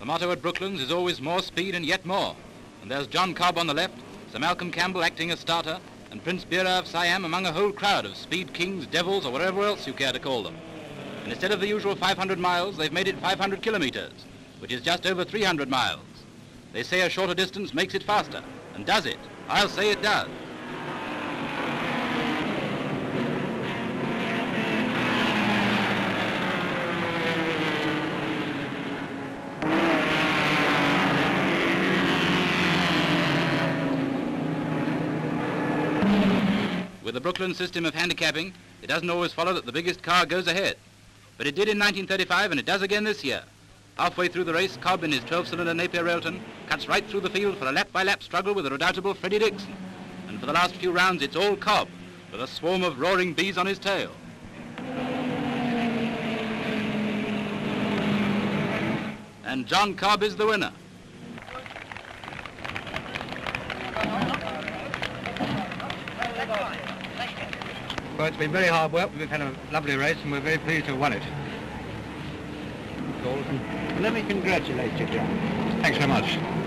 The motto at Brooklands is always more speed and yet more. And there's John Cobb on the left, Sir Malcolm Campbell acting as starter, and Prince Bira of Siam among a whole crowd of speed kings, devils, or whatever else you care to call them. And instead of the usual 500 miles, they've made it 500 kilometers, which is just over 300 miles. They say a shorter distance makes it faster, and does it? I'll say it does. With the Brooklands system of handicapping, it doesn't always follow that the biggest car goes ahead. But it did in 1935, and it does again this year. Halfway through the race, Cobb in his 12-cylinder Napier Railton cuts right through the field for a lap-by-lap struggle with the redoubtable Freddie Dixon. And for the last few rounds, it's all Cobb, with a swarm of roaring bees on his tail. And John Cobb is the winner. Well, it's been very hard work. We've had a lovely race and we're very pleased to have won it. Let me congratulate you, John. Thanks very much.